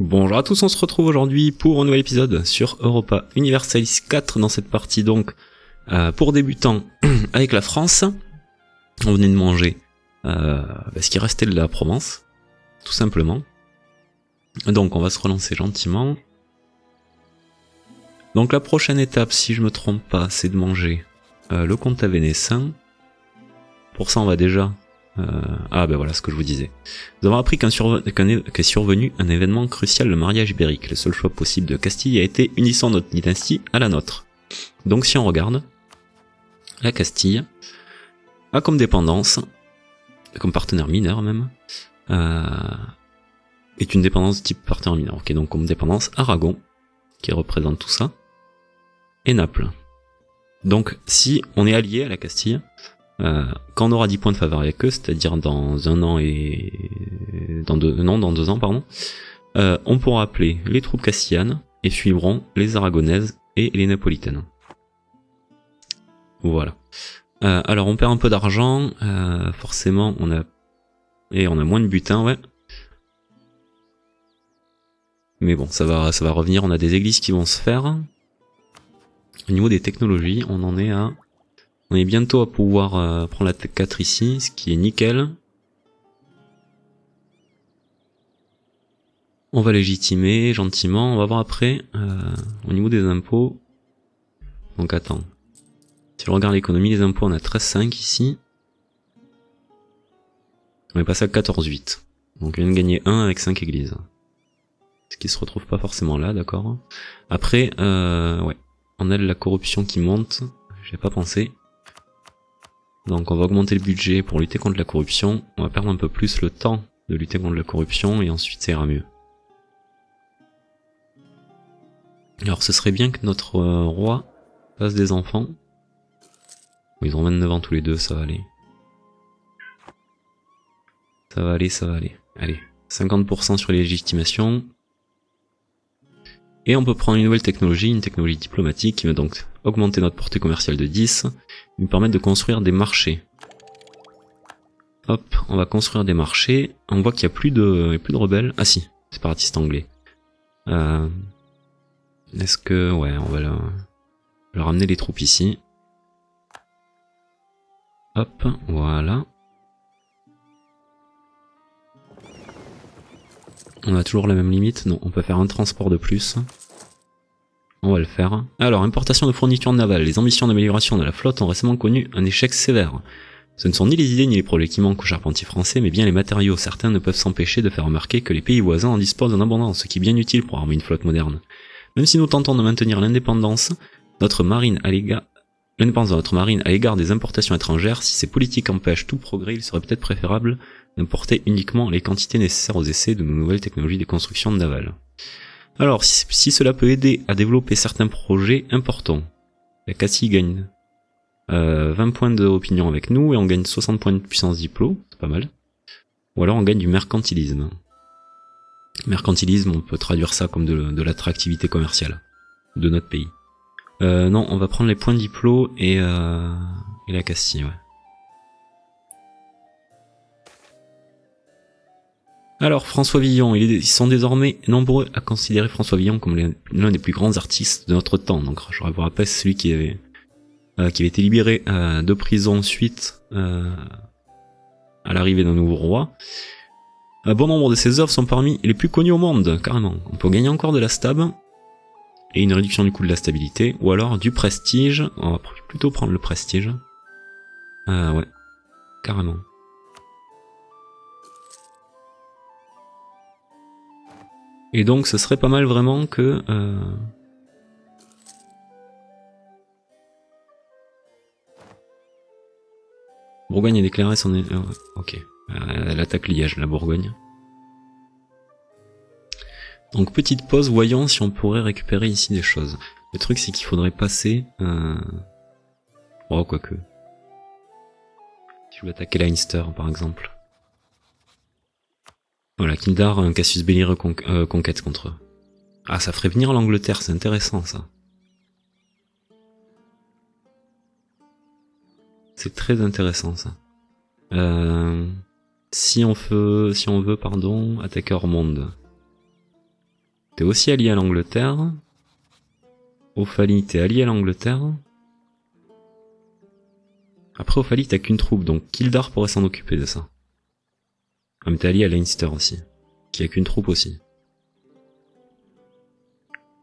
Bonjour à tous, on se retrouve aujourd'hui pour un nouvel épisode sur Europa Universalis 4 dans cette partie donc euh, pour débutants avec la France. On venait de manger euh, bah, ce qui restait de la Provence, tout simplement. Donc on va se relancer gentiment. Donc la prochaine étape, si je me trompe pas, c'est de manger euh, le comte à Vénessin. Pour ça on va déjà ah ben voilà ce que je vous disais. Nous avons appris qu'est survenu un événement crucial, le mariage ibérique. Le seul choix possible de Castille a été unissant notre dynastie à la nôtre. Donc si on regarde, la Castille a comme dépendance, comme partenaire mineur même, euh, est une dépendance type partenaire mineur. Ok, donc comme dépendance Aragon, qui représente tout ça, et Naples. Donc si on est allié à la Castille, euh, quand on aura 10 points de faveur avec eux, c'est-à-dire dans un an et dans deux non dans deux ans pardon, euh, on pourra appeler les troupes castillanes et suivront les aragonaises et les napolitaines. Voilà. Euh, alors on perd un peu d'argent, euh, forcément on a et on a moins de butin, ouais. Mais bon, ça va, ça va revenir. On a des églises qui vont se faire. Au niveau des technologies, on en est à on est bientôt à pouvoir euh, prendre la tech 4 ici, ce qui est nickel. On va légitimer gentiment, on va voir après euh, au niveau des impôts. Donc attends. Si on regarde l'économie, les impôts, on a 13,5 ici. On est passé à 14,8. Donc on vient de gagner 1 avec 5 églises. Ce qui se retrouve pas forcément là, d'accord Après, euh, ouais, on a la corruption qui monte. J'ai pas pensé. Donc on va augmenter le budget pour lutter contre la corruption, on va perdre un peu plus le temps de lutter contre la corruption et ensuite ça ira mieux. Alors ce serait bien que notre euh, roi fasse des enfants. Ils ont 29 ans tous les deux, ça va aller. Ça va aller, ça va aller. Allez, 50% sur les légitimations. Et on peut prendre une nouvelle technologie, une technologie diplomatique qui va donc augmenter notre portée commerciale de 10 nous permettre de construire des marchés. Hop, on va construire des marchés. On voit qu'il n'y a plus de, plus de rebelles. Ah si, séparatistes anglais. Euh, Est-ce que, ouais, on va leur, ramener les troupes ici. Hop, voilà. On a toujours la même limite. Non, on peut faire un transport de plus. On va le faire. Alors, importation de fournitures navales. Les ambitions d'amélioration de la flotte ont récemment connu un échec sévère. Ce ne sont ni les idées ni les projets qui manquent aux charpentiers français, mais bien les matériaux. Certains ne peuvent s'empêcher de faire remarquer que les pays voisins en disposent en abondance, ce qui est bien utile pour armer une flotte moderne. Même si nous tentons de maintenir l'indépendance, notre marine L'indépendance de notre marine à l'égard des importations étrangères, si ces politiques empêchent tout progrès, il serait peut-être préférable d'importer uniquement les quantités nécessaires aux essais de nos nouvelles technologies de construction navale. Alors, si, cela peut aider à développer certains projets importants, la Cassie gagne euh, 20 points d'opinion avec nous et on gagne 60 points de puissance diplo, c'est pas mal. Ou alors on gagne du mercantilisme. Mercantilisme, on peut traduire ça comme de, l'attractivité commerciale de notre pays. Euh, non, on va prendre les points diplo et, euh, et la Castille, ouais. Alors François Villon, ils sont désormais nombreux à considérer François Villon comme l'un des plus grands artistes de notre temps. Donc je vous rappelle celui qui avait euh, qui avait été libéré euh, de prison suite euh, à l'arrivée d'un nouveau roi. Un bon nombre de ses œuvres sont parmi les plus connues au monde, carrément. On peut gagner encore de la stab et une réduction du coût de la stabilité, ou alors du prestige. On va plutôt prendre le prestige. ouais, carrément. Et donc ce serait pas mal vraiment que... Euh... Bourgogne a déclaré son... Euh, ok. Elle attaque Liège, la Bourgogne. Donc petite pause, voyons si on pourrait récupérer ici des choses. Le truc c'est qu'il faudrait passer... Euh... Oh, quoique. Si je voulais attaquer Leinster par exemple. Voilà, Kildar, un Cassius Belli euh, conquête contre eux. Ah, ça ferait venir l'Angleterre, c'est intéressant ça. C'est très intéressant ça. Euh, si on veut, si on veut, pardon, attaquer Ormonde. T'es aussi allié à l'Angleterre. Ophalie, t'es allié à l'Angleterre. Après Ophalie, t'as qu'une troupe, donc Kildar pourrait s'en occuper de ça. Mais t'es allié à Leinster aussi, qui a qu'une troupe aussi.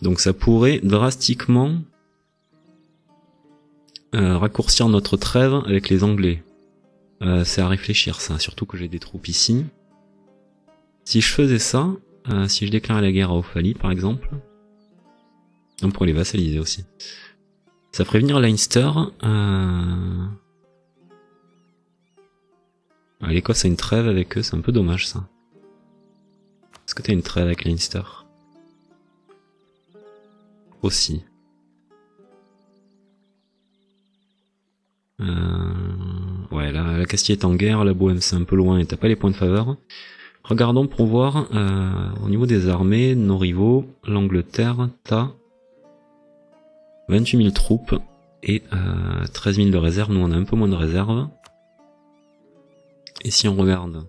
Donc ça pourrait drastiquement euh, raccourcir notre trêve avec les Anglais. Euh, c'est à réfléchir ça, surtout que j'ai des troupes ici. Si je faisais ça, euh, si je déclarais la guerre à Ophalie par exemple, on pourrait les vassaliser aussi. Ça ferait venir Leinster. Euh... Ah, L'Écosse a une trêve avec eux, c'est un peu dommage ça. Est-ce que t'as une trêve avec Leinster Aussi. Euh... Ouais, là, la Castille est en guerre, la Bohème c'est un peu loin et t'as pas les points de faveur. Regardons pour voir, euh, au niveau des armées, nos rivaux, l'Angleterre, t'as 28 000 troupes et euh, 13 000 de réserve, nous on a un peu moins de réserve. Et si on regarde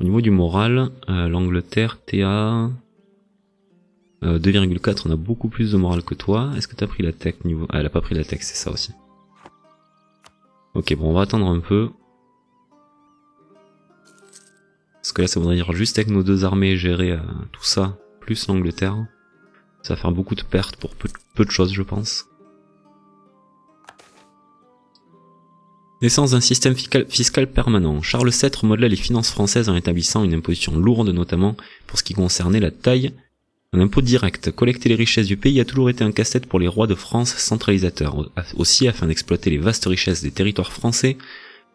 au niveau du moral, euh, l'Angleterre, t'es à 2,4, on a beaucoup plus de moral que toi. Est-ce que t'as pris la tech niveau... Ah, elle a pas pris la tech, c'est ça aussi. Ok, bon, on va attendre un peu. Parce que là, ça voudrait dire juste avec nos deux armées gérer euh, tout ça, plus l'Angleterre. Ça va faire beaucoup de pertes pour peu, de choses, je pense. Naissance d'un système fiscal, permanent. Charles VII modelait les finances françaises en établissant une imposition lourde, notamment pour ce qui concernait la taille. Un impôt direct, collecter les richesses du pays a toujours été un casse-tête pour les rois de France centralisateurs. Aussi, afin d'exploiter les vastes richesses des territoires français,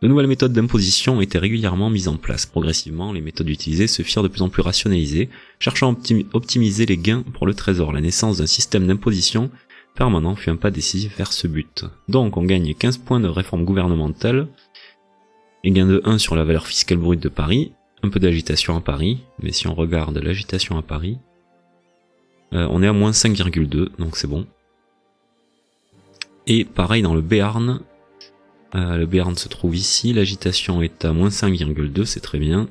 de nouvelles méthodes d'imposition étaient régulièrement mises en place. Progressivement, les méthodes utilisées se firent de plus en plus rationalisées, cherchant à optimiser les gains pour le trésor. La naissance d'un système d'imposition permanent fut un pas décisif vers ce but. Donc on gagne 15 points de réforme gouvernementale, et gain de 1 sur la valeur fiscale brute de Paris, un peu d'agitation à Paris, mais si on regarde l'agitation à Paris, euh, on est à moins 5,2, donc c'est bon. Et pareil dans le Béarn, euh, le Béarn se trouve ici, l'agitation est à moins 5,2, c'est très bien.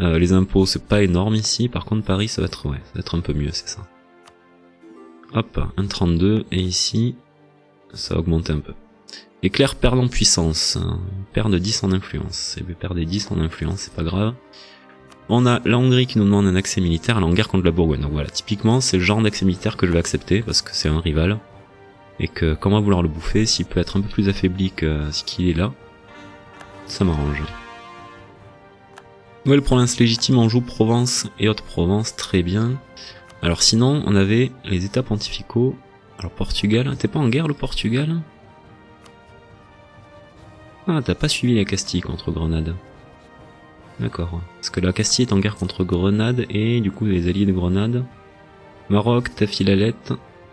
Euh, les impôts, c'est pas énorme ici, par contre Paris, ça ça va être un peu mieux, c'est ça. Hop, 1,32, et ici, ça va augmenter un peu. Éclair perd en puissance, perd de 10 en influence, et perd des 10 en influence, c'est pas grave. On a la Hongrie qui nous demande un accès militaire, elle est en guerre contre la Bourgogne. Donc voilà, typiquement, c'est le genre d'accès militaire que je vais accepter parce que c'est un rival. Et que comment vouloir le bouffer, s'il peut être un peu plus affaibli que ce qu'il est là, ça m'arrange. Nouvelle province légitime, Anjou, Provence et Haute-Provence, très bien. Alors sinon, on avait les états pontificaux. Alors Portugal, t'es pas en guerre le Portugal? Ah, t'as pas suivi la Castille contre Grenade. D'accord. Parce que la Castille est en guerre contre Grenade et du coup les alliés de Grenade. Maroc, Tafilalet,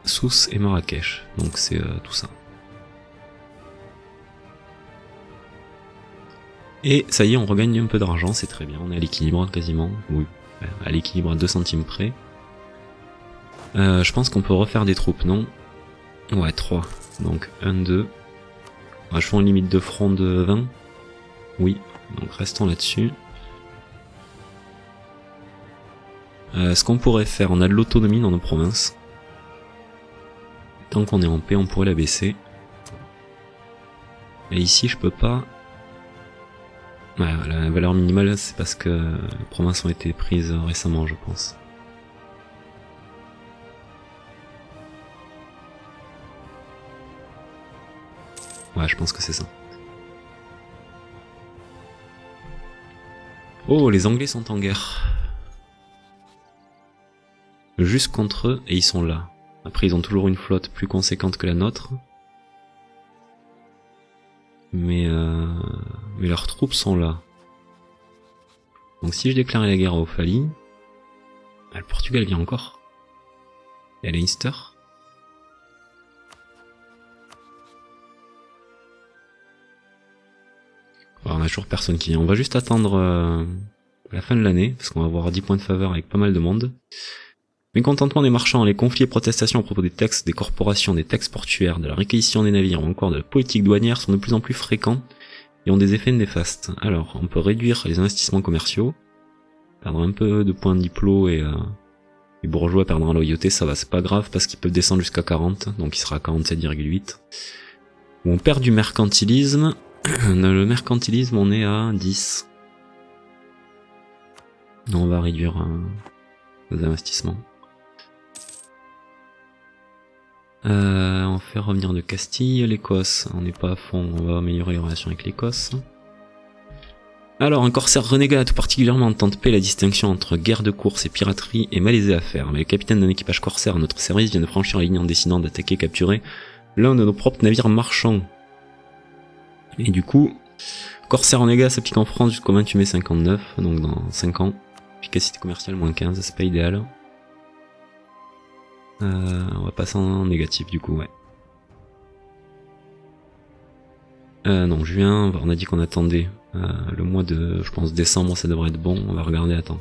Sousse et Marrakech. Donc c'est euh, tout ça. Et ça y est, on regagne un peu d'argent, c'est très bien, on est à l'équilibre quasiment. Oui, à l'équilibre à 2 centimes près. Euh, je pense qu'on peut refaire des troupes, non Ouais, 3. Donc 1, 2. je fais une limite de front de 20. Oui, donc restons là-dessus. Euh, ce qu'on pourrait faire, on a de l'autonomie dans nos provinces. Tant qu'on est en paix, on pourrait la baisser. Et ici, je peux pas... Ouais, la valeur minimale, c'est parce que les provinces ont été prises récemment, je pense. Ouais, je pense que c'est ça. Oh, les Anglais sont en guerre juste contre eux et ils sont là. Après ils ont toujours une flotte plus conséquente que la nôtre. Mais, euh, mais leurs troupes sont là. Donc si je déclarais la guerre à Ophalie, bah, le Portugal vient encore. Et à. Toujours personne qui vient. On va juste attendre euh, la fin de l'année, parce qu'on va avoir 10 points de faveur avec pas mal de monde. Mécontentement des marchands, les conflits et protestations à propos des taxes des corporations, des taxes portuaires, de la réquisition des navires ou encore de la politique douanière sont de plus en plus fréquents et ont des effets néfastes. Alors, on peut réduire les investissements commerciaux, perdre un peu de points de diplôme et, euh, Les bourgeois perdront en loyauté, ça va, c'est pas grave parce qu'ils peuvent descendre jusqu'à 40, donc il sera à 47,8. On perd du mercantilisme. Le mercantilisme, on est à 10. Non, on va réduire euh, les investissements. Euh, on fait revenir de Castille l'Écosse. On n'est pas à fond, on va améliorer les relations avec l'Écosse. Alors, un corsaire renégat, tout particulièrement de paix, la distinction entre guerre de course et piraterie est malaisée à faire. Mais le capitaine d'un équipage corsaire à notre service vient de franchir la ligne en décidant d'attaquer et capturer l'un de nos propres navires marchands. Et du coup, corsaire renégat s'applique en France jusqu'au 28 mai 59, donc dans 5 ans. Efficacité commerciale moins 15, c'est pas idéal. Euh, on va passer en négatif du coup, ouais. Euh, non, juin, on a dit qu'on attendait euh, le mois de, je pense, décembre, ça devrait être bon. On va regarder, attends.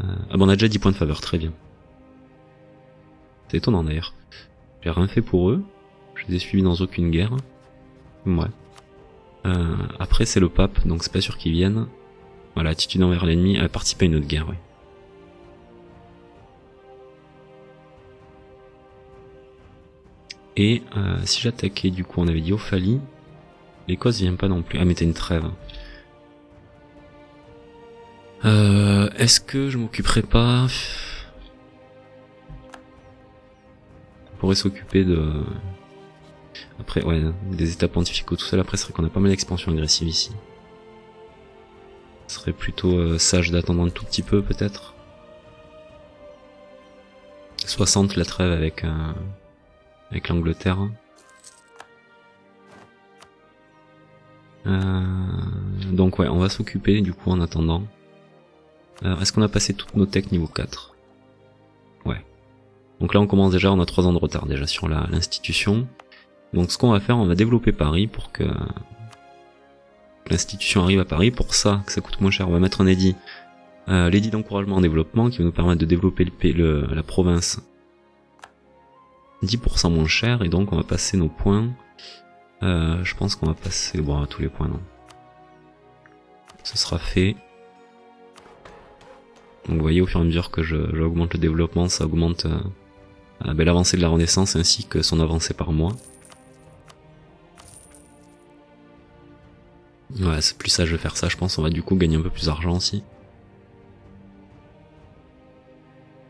Euh, ah bon, on a déjà 10 points de faveur, très bien. C'est étonnant d'ailleurs. J'ai rien fait pour eux. Je les ai suivis dans aucune guerre. Ouais. Euh, après, c'est le pape, donc c'est pas sûr qu'ils viennent. Voilà, attitude envers l'ennemi, a participé à une autre guerre, oui. Et euh, si j'attaquais, du coup, on avait dit Ophalie. L'Écosse vient pas non plus. Ah, mais t'as une trêve. Euh, Est-ce que je m'occuperai pas? On pourrait s'occuper de... Après, ouais, des états pontificaux, tout ça, après, c'est vrai qu'on a pas mal d'expansion agressive ici. Ce serait plutôt euh, sage d'attendre un tout petit peu, peut-être. 60 la trêve avec, euh, avec l'Angleterre. Euh, donc ouais, on va s'occuper du coup en attendant. Est-ce qu'on a passé toutes nos techs niveau 4 Ouais. Donc là on commence déjà, on a 3 ans de retard déjà sur l'institution. Donc ce qu'on va faire, on va développer Paris pour que l'institution arrive à Paris. Pour ça, que ça coûte moins cher, on va mettre un édit. Euh, l'édit d'encouragement en développement qui va nous permettre de développer la province 10% moins cher et donc on va passer nos points euh, je pense qu'on va passer bon, tous les points, non. Ce sera fait. Donc vous voyez au fur et à mesure que j'augmente le développement, ça augmente euh, l'avancée de la Renaissance ainsi que son avancée par mois. Ouais, c'est plus sage de faire ça, je pense. On va du coup gagner un peu plus d'argent aussi.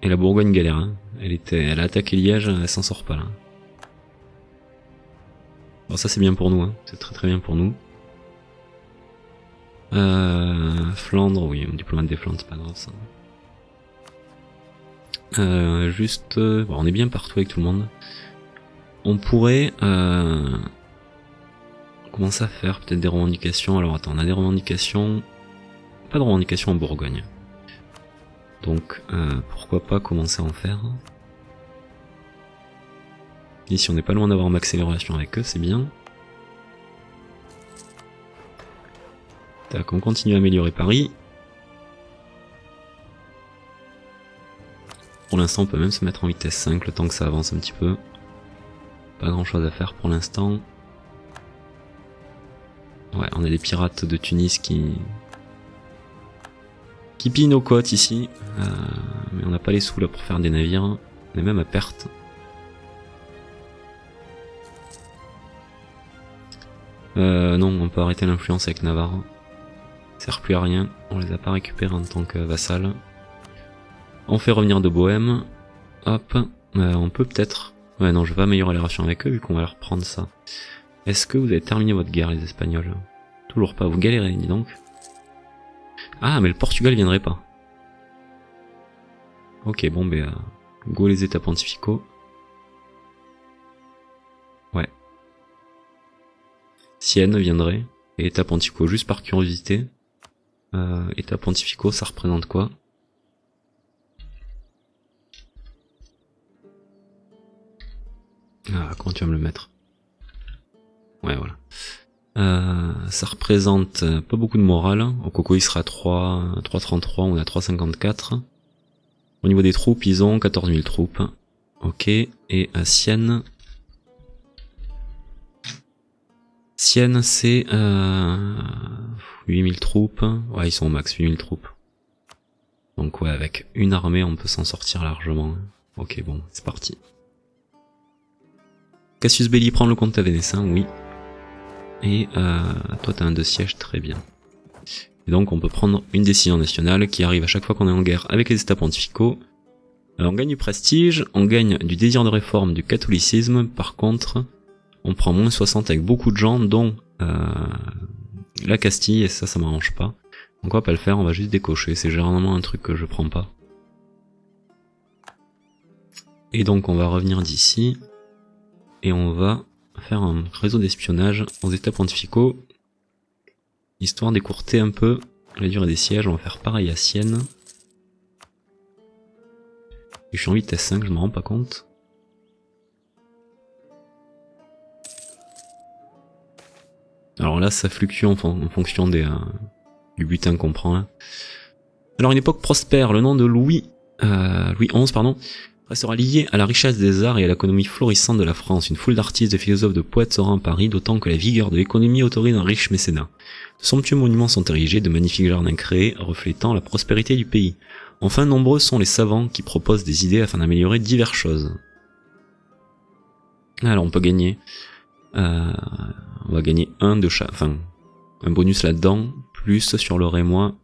Et la Bourgogne galère, hein. Elle était, elle a attaqué Liège, elle s'en sort pas là. Bon, ça c'est bien pour nous, hein. c'est très très bien pour nous. Euh, Flandre, oui, diplomate des Flandres, c'est pas grave ça. Euh, juste, euh, bon, on est bien partout avec tout le monde. On pourrait euh, commencer à faire peut-être des revendications. Alors attends, on a des revendications, pas de revendications en Bourgogne. Donc euh, pourquoi pas commencer à en faire. Ici on n'est pas loin d'avoir maxé les relations avec eux, c'est bien. Tac, on continue à améliorer Paris. Pour l'instant on peut même se mettre en vitesse 5 le temps que ça avance un petit peu. Pas grand chose à faire pour l'instant. Ouais, on a des pirates de Tunis qui... qui pillent nos côtes ici. Euh, mais on n'a pas les sous là pour faire des navires. On est même à perte. Euh, non, on peut arrêter l'influence avec Navarre. Ça sert plus à rien, on les a pas récupérés en tant que vassal. On fait revenir de Bohème. Hop, euh, on peut peut-être... Ouais non, je vais améliorer les relations avec eux vu qu'on va leur prendre ça. Est-ce que vous avez terminé votre guerre les Espagnols Toujours pas, vous galérez, dis donc. Ah, mais le Portugal viendrait pas. Ok, bon, ben, euh, go les états pontificaux. Sienne viendrait, et État pontifico juste par curiosité. Euh, État pontifico, ça représente quoi Ah, comment tu vas me le mettre? Ouais, voilà. Euh, ça représente pas beaucoup de morale. Au Coco, il sera 3, 333, on à 354. Au niveau des troupes, ils ont 14 000 troupes. Ok. Et à Sienne, Sienne, c'est euh, 8000 troupes. Ouais, ils sont au max, 8000 troupes. Donc ouais, avec une armée, on peut s'en sortir largement. Ok, bon, c'est parti. Cassius Belli prend le comte à Vénessin, oui. Et euh, toi, t'as un de siège, très bien. Et donc, on peut prendre une décision nationale qui arrive à chaque fois qu'on est en guerre avec les états pontificaux. Euh, on gagne du prestige, on gagne du désir de réforme du catholicisme. Par contre, on prend moins 60 avec beaucoup de gens, dont euh, la Castille, et ça, ça m'arrange pas. Donc on va pas le faire, on va juste décocher. C'est généralement un truc que je prends pas. Et donc on va revenir d'ici. Et on va faire un réseau d'espionnage aux états pontificaux. Histoire d'écourter un peu la durée des sièges. On va faire pareil à Sienne. Et je suis en vitesse 5, je me rends pas compte. Alors là, ça fluctue en, fonction des, euh, du butin qu'on prend là. Alors une époque prospère, le nom de Louis, euh, Louis XI, pardon, restera lié à la richesse des arts et à l'économie florissante de la France. Une foule d'artistes, de philosophes, de poètes sera en Paris, d'autant que la vigueur de l'économie autorise un riche mécénat. De somptueux monuments sont érigés, de magnifiques jardins créés, reflétant la prospérité du pays. Enfin, nombreux sont les savants qui proposent des idées afin d'améliorer diverses choses. Alors, on peut gagner. Euh, on va gagner un de chaque, enfin, un bonus là-dedans, plus sur le moi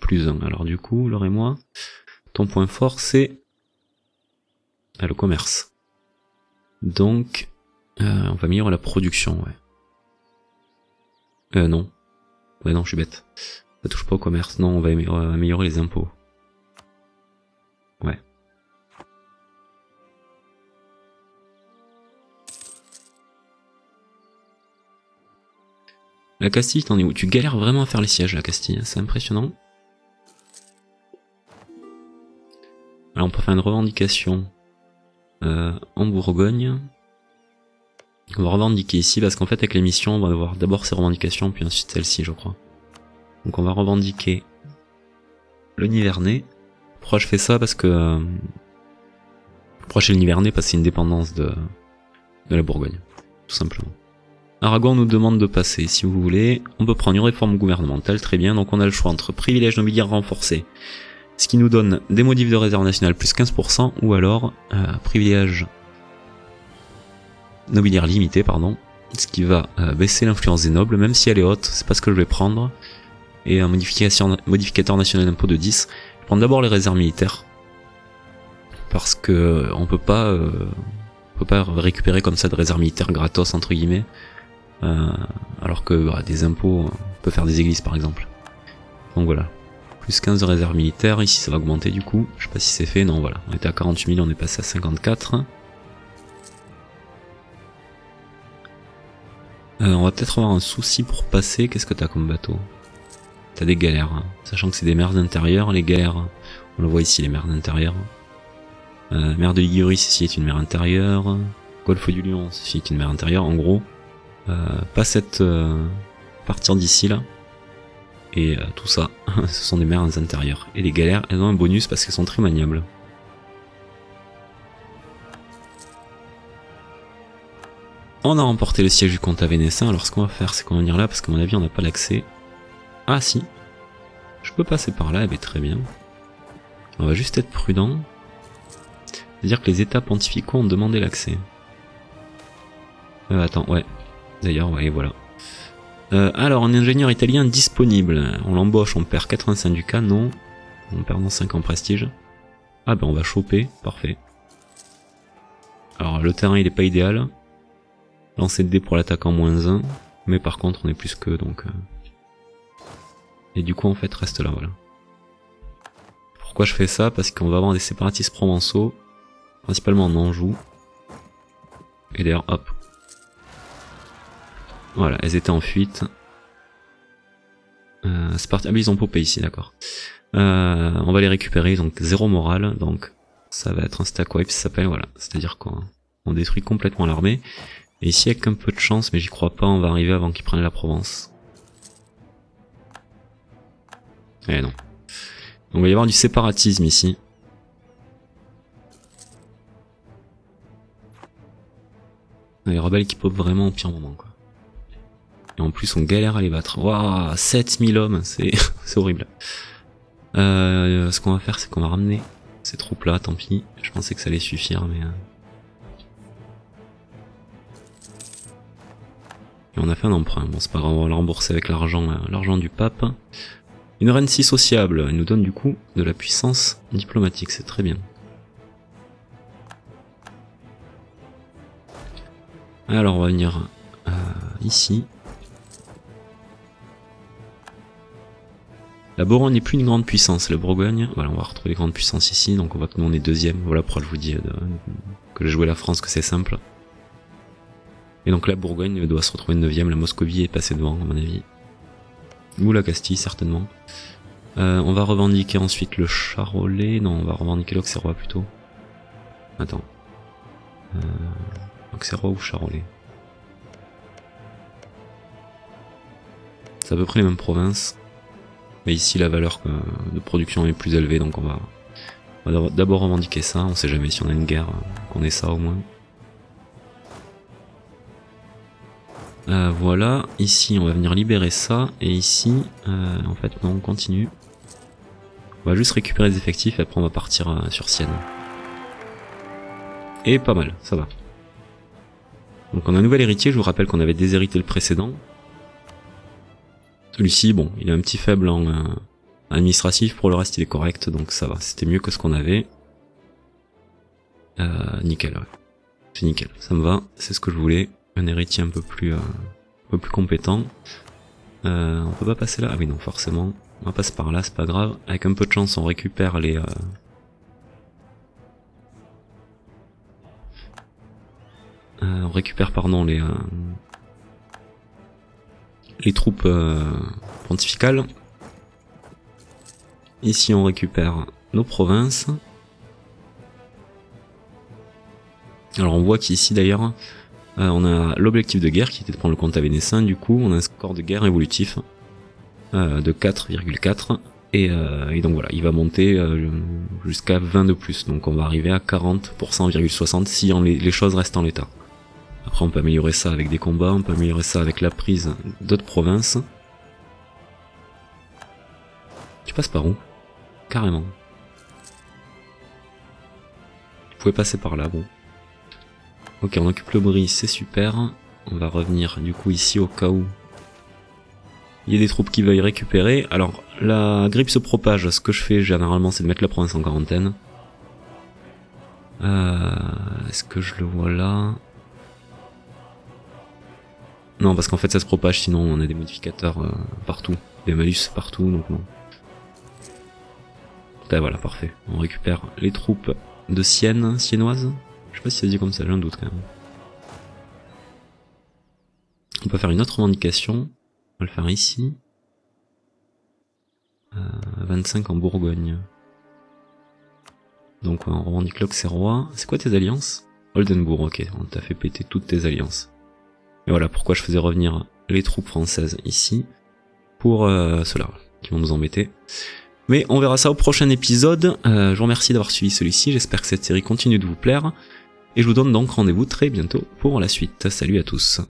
plus un. Alors du coup, le moi ton point fort c'est le commerce. Donc, euh, on va améliorer la production, ouais. Euh, non. Ouais, non, je suis bête. Ça touche pas au commerce. Non, on va améliorer les impôts. Ouais. La Castille, t'en es où? Tu galères vraiment à faire les sièges, la Castille. C'est impressionnant. Alors on peut faire une revendication euh, en Bourgogne. On va revendiquer ici parce qu'en fait avec les missions on va avoir d'abord ces revendications puis ensuite celle-ci je crois. Donc on va revendiquer le Nivernais. Pourquoi je fais ça? Parce que... Euh, pourquoi chez le Nivernais? Parce que c'est une dépendance de, de la Bourgogne, tout simplement. Aragon nous demande de passer, si vous voulez. On peut prendre une réforme gouvernementale, très bien. Donc on a le choix entre privilèges nobiliaires renforcés, ce qui nous donne des modifs de réserve nationale plus 15%, ou alors euh, privilège nobiliaire limité, pardon, ce qui va euh, baisser l'influence des nobles, même si elle est haute, c'est pas ce que je vais prendre. Et un modificateur national d'impôt de 10. Je prendre d'abord les réserves militaires, parce que on peut pas, euh, on peut pas récupérer comme ça de réserves militaires gratos entre guillemets. Euh, alors que bah, des impôts, on peut faire des églises par exemple. Donc voilà. Plus 15 de réserve militaire, ici ça va augmenter du coup. Je sais pas si c'est fait, non voilà. On était à 48 000, on est passé à 54. Euh, on va peut-être avoir un souci pour passer. Qu'est-ce que t'as comme bateau? T'as des galères, hein. sachant que c'est des mers d'intérieur, les galères. On le voit ici, les mers d'intérieur. Euh, mer de Ligurie, ceci est une mer intérieure. Golfe du Lion, ceci est une mer intérieure. En gros, euh, pas cette partir d'ici là. Et tout ça, ce sont des mers intérieures. Et les galères, elles ont un bonus parce qu'elles sont très maniables. On a remporté le siège du comte à Vénessin, alors ce qu'on va faire, c'est qu'on va venir là, parce qu'à mon avis, on n'a pas l'accès. Ah si, je peux passer par là, eh bien très bien. On va juste être prudent. C'est-à-dire que les états pontificaux ont demandé l'accès. Euh, attends, ouais, D'ailleurs, ouais, voilà. Euh, alors, un ingénieur italien disponible. On l'embauche, on perd 85 du cas, non. On perd 5 en prestige. Ah ben on va choper, parfait. Alors le terrain il est pas idéal. Lancer de dés pour l'attaque en moins 1. Mais par contre on est plus que donc... Euh. Et du coup en fait reste là, voilà. Pourquoi je fais ça? Parce qu'on va avoir des séparatistes provençaux. Principalement en Anjou. Et d'ailleurs hop, voilà, elles étaient en fuite. Euh, c'est parti. Ah mais ils ont popé ici, d'accord. Euh, on va les récupérer, donc zéro morale, donc ça va être un stack wipe, ça s'appelle, voilà. C'est-à-dire qu'on on détruit complètement l'armée. Et ici, avec un peu de chance, mais j'y crois pas, on va arriver avant qu'ils prennent la Provence. Eh non. Donc, il va y avoir du séparatisme ici. Les rebelles qui popent vraiment au pire moment, quoi. Et en plus, on galère à les battre. Waouh, 7000 hommes, c'est horrible. Euh, ce qu'on va faire, c'est qu'on va ramener ces troupes-là, tant pis. Je pensais que ça allait suffire, mais... Euh. Et on a fait un emprunt. Bon, c'est pas grave, on va le rembourser avec l'argent euh, l'argent du pape. Une reine si sociable, elle nous donne du coup de la puissance diplomatique, c'est très bien. Alors on va venir ici. La Bourgogne n'est plus une grande puissance, la Bourgogne, voilà, on va retrouver les grandes puissances ici, donc on voit que nous on est deuxième, voilà pourquoi je vous dis euh, que j'ai joué la France, que c'est simple. Et donc la Bourgogne doit se retrouver neuvième, la Moscovie est passée devant à mon avis. Ou la Castille certainement. Euh, on va revendiquer ensuite le Charolais, non on va revendiquer l'Auxerrois plutôt. Attends. Euh, Auxerrois ou Charolais? C'est à peu près les mêmes provinces. Mais ici, la valeur de production est plus élevée, donc on va, d'abord revendiquer ça. On sait jamais si on a une guerre, qu'on ait ça au moins. Euh, voilà, ici on va venir libérer ça, et ici, euh, en fait, non, on continue. On va juste récupérer les effectifs, et après on va partir euh, sur Sienne. Et pas mal, ça va. Donc on a un nouvel héritier, je vous rappelle qu'on avait déshérité le précédent, celui-ci, bon, il est un petit faible en euh, administratif, pour le reste il est correct, donc ça va, c'était mieux que ce qu'on avait. Euh, nickel, ouais. C'est nickel, ça me va, c'est ce que je voulais. Un héritier un peu plus, euh, un peu plus compétent. Euh, on peut pas passer là? Ah oui, non, forcément. On passe par là, c'est pas grave. Avec un peu de chance, on récupère les... Euh... on récupère, pardon, les les troupes euh, pontificales. Ici on récupère nos provinces. Alors on voit qu'ici d'ailleurs euh, on a l'objectif de guerre qui était de prendre le compte à Vénessin, du coup on a un score de guerre évolutif euh, de 4,4 et, et, donc voilà il va monter jusqu'à 20 de plus donc on va arriver à 40%,60 si les choses restent en l'état. Après on peut améliorer ça avec des combats, on peut améliorer ça avec la prise d'autres provinces. Tu passes par où? Carrément. Tu pouvais passer par là, bon. Ok, on occupe le bris, c'est super. On va revenir du coup ici au cas où il y a des troupes qui veuillent récupérer. Alors, la grippe se propage, ce que je fais généralement c'est de mettre la province en quarantaine. Euh, Est-ce que je le vois là? Non, parce qu'en fait ça se propage, sinon on a des modificateurs euh, partout, des malus partout, donc non. Ben voilà, parfait. On récupère les troupes de Sienne, siennoises. Je sais pas si ça dit comme ça, j'ai un doute quand même. On peut faire une autre revendication. On va le faire ici. 25 euh, en Bourgogne. Donc on revendique l'Auxerrois. C'est quoi tes alliances? Oldenbourg, ok. On t'a fait péter toutes tes alliances. Et voilà pourquoi je faisais revenir les troupes françaises ici, pour euh, cela, qui vont nous embêter. Mais on verra ça au prochain épisode. Euh, je vous remercie d'avoir suivi celui-ci, j'espère que cette série continue de vous plaire. Et je vous donne donc rendez-vous très bientôt pour la suite. Salut à tous.